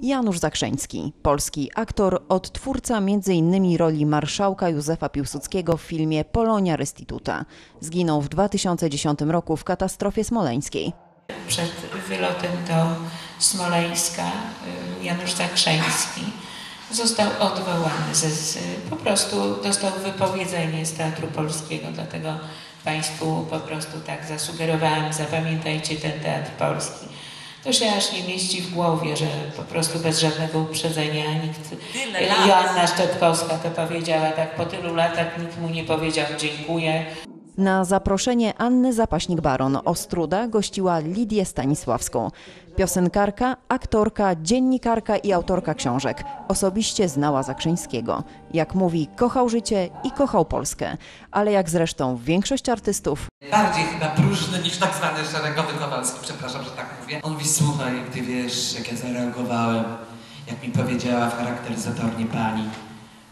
Janusz Zakrzeński, polski aktor, odtwórca m.in. roli marszałka Józefa Piłsudskiego w filmie Polonia Restituta. Zginął w 2010 roku w katastrofie smoleńskiej. Przed wylotem do Smoleńska y, Janusz Zakrzeński został odwołany. Ze, z, po prostu dostał wypowiedzenie z Teatru Polskiego, dlatego Państwu po prostu tak zasugerowałam, zapamiętajcie ten Teatr Polski. To się aż nie mieści w głowie, że po prostu bez żadnego uprzedzenia nikt... Tyle. Joanna Szczepkowska to powiedziała, tak po tylu latach nikt mu nie powiedział dziękuję. Na zaproszenie Anny Zapaśnik-Baron Ostruda gościła Lidię Stanisławską. Piosenkarka, aktorka, dziennikarka i autorka książek. Osobiście znała Zakrzyńskiego. Jak mówi, kochał życie i kochał Polskę. Ale jak zresztą większość artystów, Bardziej chyba próżny niż tak zwany szeregowy Kowalski, przepraszam, że tak mówię. On mówi, słuchaj, ty wiesz, jak ja zareagowałem, jak mi powiedziała w charakteryzatornie pani,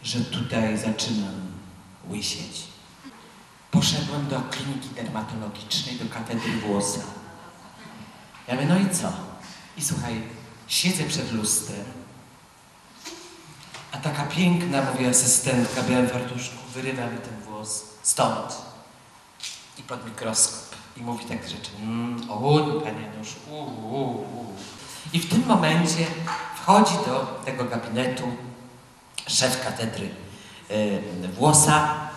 że tutaj zaczynam łysieć. Poszedłem do kliniki dermatologicznej, do katedry włosa. Ja mówię, no i co? I słuchaj, siedzę przed lustrem, a taka piękna, mówi asystentka w białym fartuszku, wyrywa mi ten włos stąd i pod mikroskop i mówi takie rzeczy. Mm, o, panie Janusz, u, u, u. I w tym momencie wchodzi do tego gabinetu szef katedry e, włosa,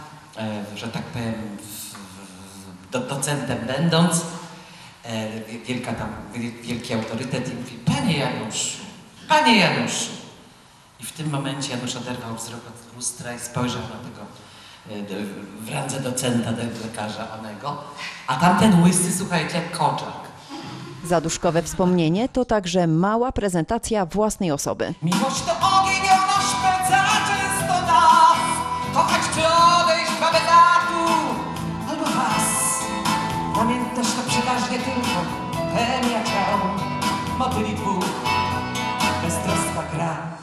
że tak powiem, do, docentem będąc, e, wielka tam, wielki autorytet i mówi, panie Januszu, panie Januszu. I w tym momencie Janusz oderwał wzrok od lustra i spojrzał na tego e, w randze docenta, le- lekarza onego, a tamten łysy, słuchajcie, jak koczak. zaduszkowe wspomnienie to także mała prezentacja własnej osoby. Miłość to ogień, gra.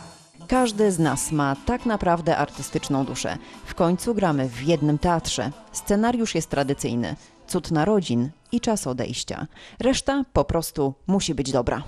Każdy z nas ma tak naprawdę artystyczną duszę. W końcu gramy w jednym teatrze. Scenariusz jest tradycyjny. Cud narodzin i czas odejścia. Reszta po prostu musi być dobra.